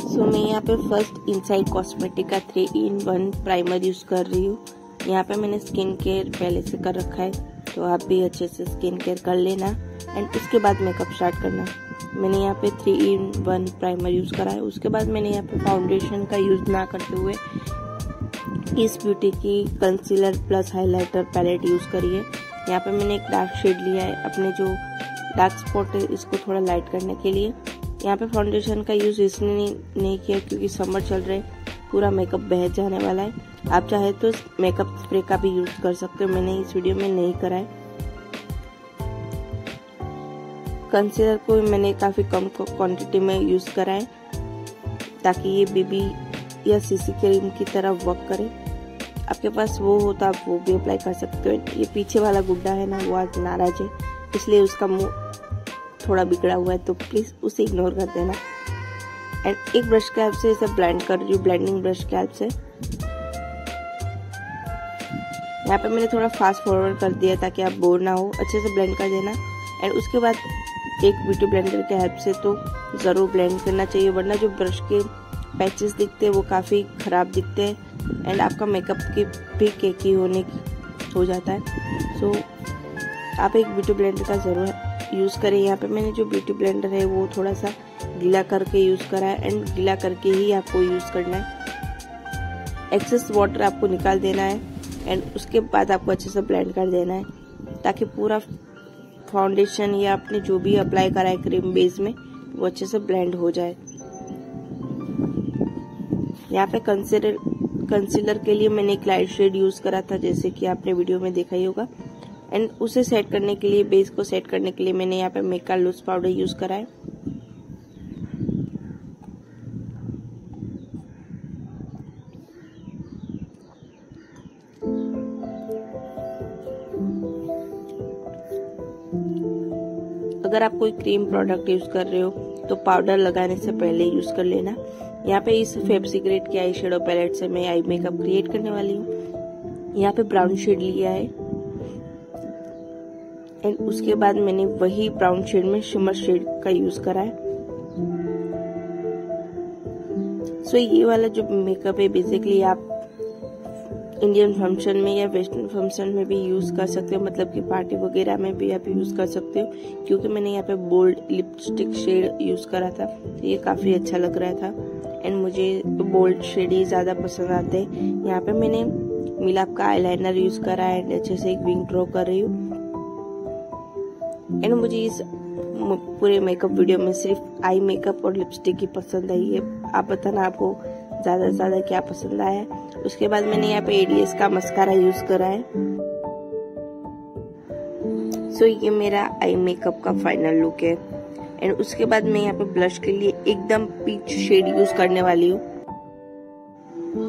सो मैं यहाँ पे फ़र्स्ट इनसाइड कॉस्मेटिक का three in one primer use कर रही हूँ। यहाँ पे मैंने स्किन केयर पहले से कर रखा है तो आप भी अच्छे से स्किन केयर कर लेना। एंड उसके बाद मेकअप स्टार्ट करना। मैंने यहाँ पे three in one primer use करा है। उसके बाद मैंने यहाँ पे फाउंडेशन का यूज़ ना करते हुए इस ब्यूटी की concealer plus highlighter palette use करी है। यहाँ पे मैंने एक डार्क शेड लिया है, अपने जो डार्क स्पॉट है, इसको थोड़ा लाइट करने के लिए। यहाँ पे फाउंडेशन का यूज़ इसने नहीं, नहीं किया क्योंकि समर चल रहे पूरा मेकअप बह जाने वाला है। आप चाहे तो मेकअप स्प्रे का भी यूज़ कर सकते हो मैंने इस वीडियो में नहीं करा है। कंसीलर को मैंने काफ़ी कम क्वांटिटी में यूज़ करा है ताकि ये बीबी या सीसी क्रीम की तरह वर्क करे। आपके पास वो हो तो आप वो भी अप्लाई कर सकते हो। ये पीछे वाला गुड्डा है ना वो आज नाराज़ है इसलिए उसका मुँह थोड़ा बिगड़ा हुआ है तो प्लीज़ उसे इग्नोर कर देना। एंड एक ब्रश के हेल्प से इसे ब्लेंड कर रही हूँ ब्लेंडिंग ब्रश के हेल्प से। यहाँ पे मैंने थोड़ा फास्ट फॉरवर्ड कर दिया ताकि आप बोर ना हो अच्छे से ब्लेंड कर देना। एंड उसके बाद एक ब्यूटी ब्लेंडर के हेल्प से तो ज़रूर ब्लेंड करना चाहिए वरना जो ब्रश के पैचेस दिखते हैं वो काफ़ी ख़राब दिखते हैं। एंड आपका मेकअप की भी केकी होने की हो जाता है। सो so, आप एक ब्यूटी ब्लेंडर का ज़रूर यूज़ करें। यहाँ पे मैंने जो ब्यूटी ब्लेंडर है, वो थोड़ा सा गीला करके यूज़ करा है एंड गीला करके ही आपको यूज़ करना है। एक्सेस वाटर आपको निकाल देना है एंड उसके बाद आपको अच्छे से ब्लेंड कर देना है ताकि पूरा फाउंडेशन या आपने जो भी अप्लाई करा है क्रीम बेस में, वो अच्छे से ब्लेंड हो जाए। यहाँ पे कंसीलर कंसीलर के लिए मैंने एक लाइट शेड यूज़ करा था, जैसे कि आपने वीडियो में देखा ही होगा। एंड उसे सेट करने के लिए बेस को सेट करने के लिए मैंने यहाँ पे मेका लूज पाउडर यूज़ करा है। अगर आप कोई क्रीम प्रोडक्ट यूज़ कर रहे हो तो पाउडर लगाने से पहले यूज़ कर लेना। यहाँ पे इस फेब सिगरेट के आई शेडो पैलेट से मैं आई मेकअप क्रिएट करने वाली हूँ। यहाँ पे ब्राउन शेड लिया है। एंड उसके बाद मैंने वही ब्राउन शेड में शिमर शेड का यूज़ करा है। सो so, ये वाला जो मेकअप है बेसिकली आप इंडियन फ़ंक्शन में या वेस्टर्न फ़ंक्शन में भी यूज़ कर सकते हो मतलब कि पार्टी वगैरह में भी आप यूज़ कर सकते हो क्योंकि मैंने यहाँ पे बोल्ड लिपस्टिक शेड यूज़ करा था। ये काफ़ी अच्छा लग रहा था। एंड मुझे बोल्ड शेड ही ज़्यादा पसंद आते हैं। यहाँ पे मैंने मिलाप का आईलाइनर यूज़ करा है एंड अच्छे से एक विंग ड्रॉ कर रही हूँ। एंड मुझे इस पूरे मेकअप वीडियो में सिर्फ़ आई मेकअप और लिपस्टिक ही पसंद आई है। आप बताना आपको ज़्यादा से ज़्यादा क्या पसंद आया। है उसके बाद मैंने यहाँ पे एडीएस का मस्कारा यूज़ करा है। सो so, ये मेरा आई मेकअप का फाइनल लुक है। एंड उसके बाद मैं यहाँ पे ब्लश के लिए एकदम पीच शेड यूज़ करने वाली हूँ।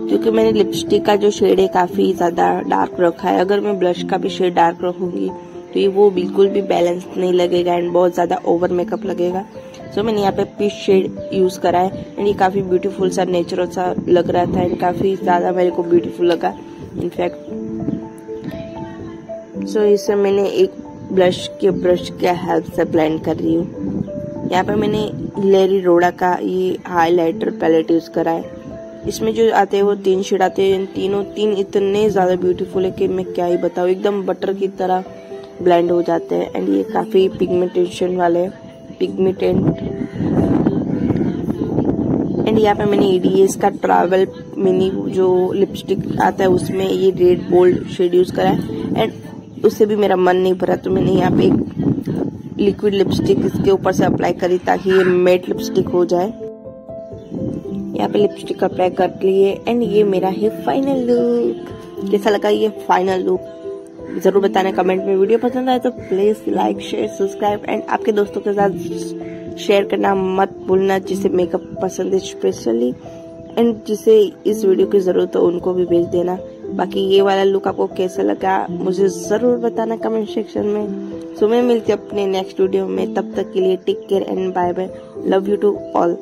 क्योंकि मैंने लिपस्टिक का जो शेड है काफ़ी ज़्यादा डार्क रखा है। अगर मैं ब्लश का भी शेड डार्क रखूँगी तो ये वो बिल्कुल भी बैलेंस नहीं लगेगा एंड बहुत ज़्यादा ओवर मेकअप लगेगा। सो so, मैंने यहाँ पे पीच शेड यूज़ करा है एंड ये काफ़ी ब्यूटीफुल सा नेचुरल सा लग रहा था एंड काफ़ी ज़्यादा मेरे को ब्यूटीफुल लगा। इनफैक्ट सो so, इसे मैंने एक ब्लश के ब्रश के हेल्प से ब्लेंड कर रही हूँ। यहाँ पे मैंने लेरी रोडा का ये हाईलाइटर पैलेट यूज़ करा है। इसमें जो आते हैं वो तीन शेड आते हैं। तीनों तीन इतने ज़्यादा ब्यूटीफुल है कि मैं क्या ही बताऊँ। एकदम बटर की तरह ब्लेंड हो जाते हैं एंड ये काफ़ी पिगमेंटेशन वाले पिगमेंटेंट एंड यहाँ पे मैंने एडीएस का ट्रैवल मिनी जो लिपस्टिक आता है, उसमें ये रेड बोल्ड शेड यूज़ करा है. एंड उससे भी मेरा मन नहीं भरा तो मैंने यहाँ पे एक लिक्विड लिपस्टिक इसके ऊपर से अप्लाई करी ताकि ये मेट लिपस्टिक हो जाए. यहाँ पे लिपस्टिक अप्लाई कर लिए एंड ये मेरा है फाइनल लुक कैसा लगा ये फाइनल लुक ज़रूर बताना कमेंट में। वीडियो पसंद आए तो please like share subscribe and आपके दोस्तों के साथ शेयर करना मत भूलना जिसे मेकअप पसंद है स्पेशली एंड जिसे इस वीडियो की ज़रूरत हो उनको भी भेज देना। बाकी ये वाला लुक आपको कैसा लगा मुझे ज़रूर बताना कमेंट सेक्शन में। सो मैं मिलती हूँ अपने नेक्स्ट वीडियो में। तब तक के लिए take care and bye bye love you to all